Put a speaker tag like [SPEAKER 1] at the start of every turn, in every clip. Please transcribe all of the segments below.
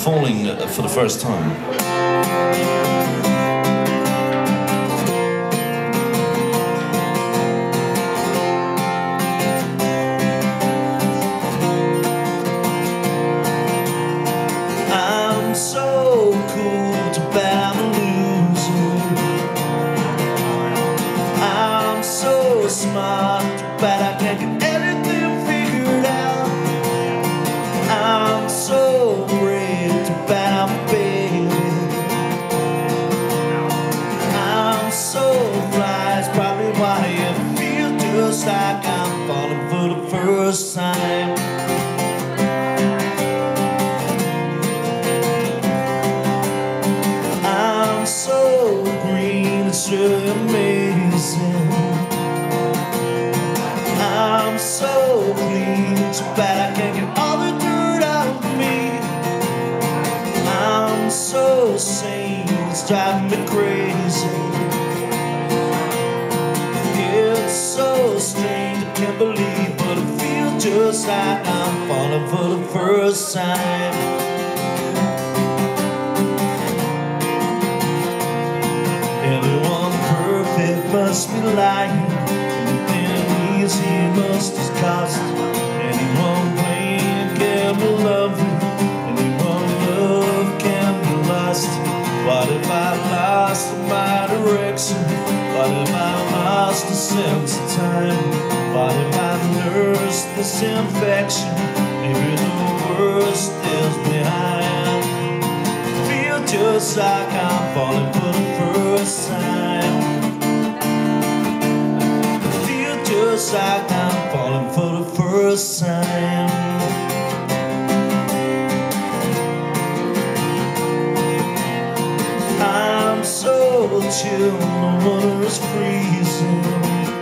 [SPEAKER 1] falling for the first time.
[SPEAKER 2] I'm so cool to bet I'm losing. I'm so smart bet I can't first time. I'm so green, it's really amazing. I'm so clean, it's bad I can't get all the dirt out of me. I'm so sane, it's driving me crazy. Feel I'm falling for the first time. Everyone perfect must be lying. Anything easy must cost. Anyone plain can be lovely. Anyone love can be lost. What if I lost my direction? What if I lost the sense of time? What if I this infection? Maybe the worst is behind feel just like I'm falling for the first time. Feel just like I'm falling for the first time. I'm so chill, the water is freezing.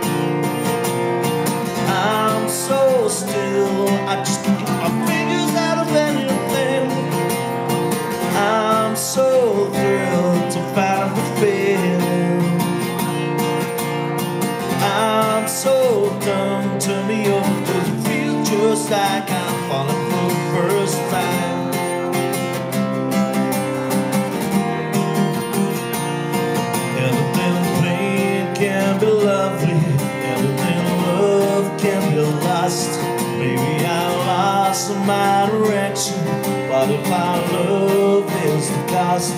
[SPEAKER 2] So still, I just get my fingers out of anything. I'm so thrilled to find the feeling. I'm so dumb, turn me over, does it feel just like I'm falling for the first time? What if our love is the cost?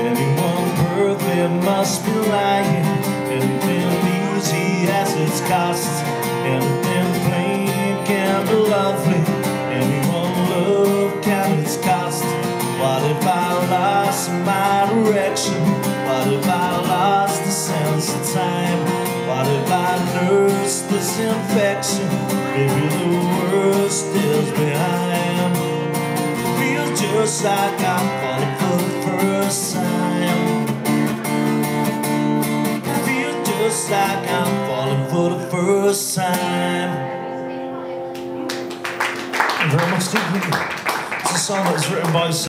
[SPEAKER 2] Anyone perfect must be lying. Anything easy has its cost. Anything plain can be lovely. Anyone love can its cost. What if I lost my direction? What if I lost the sense of time? What if I nursed this infection? Maybe the worst is behind. Feels like I'm falling for the first time. Feels just like I'm falling for the first time.
[SPEAKER 1] Thank you very much, Steve. It's a song that was written by